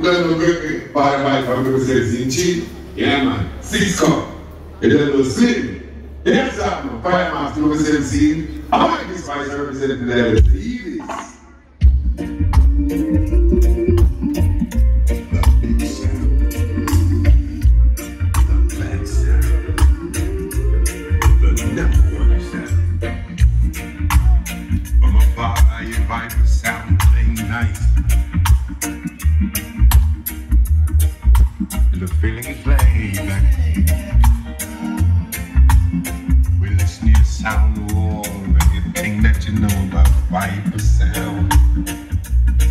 உடனுக்கு பாரமாய் பங்குசே சிஞ்சி ஏமா சிஸ்கோ இதெல்லாம் சீ Yes, I'm a fire master representing. I like this vice representing the series. the feeling is playback. We to sound everything that you know about sound.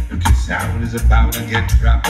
Because sound is about to get dropped.